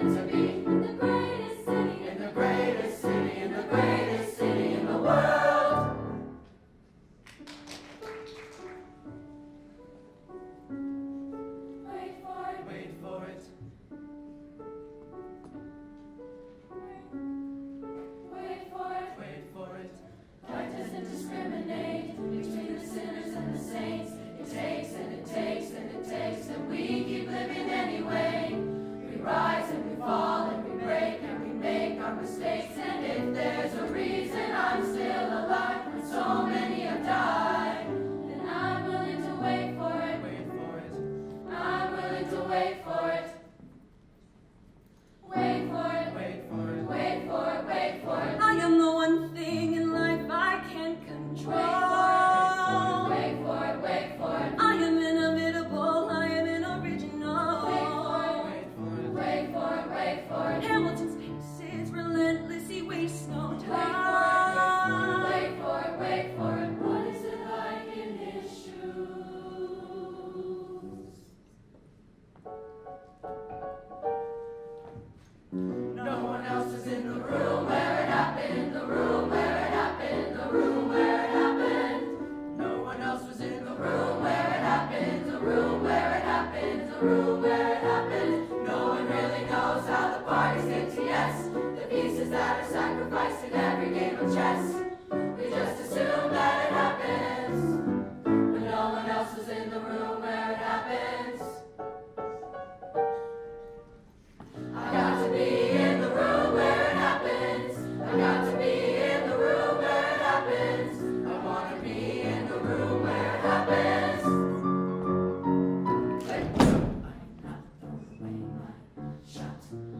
It's okay. crew where it happened. No one really knows how the parties get to yes. The pieces that are sacrificed in every game of chess. We just assume that it happens. But no one else is in the room where it happens. I got to be in the room where it happens. I got to Mm-hmm.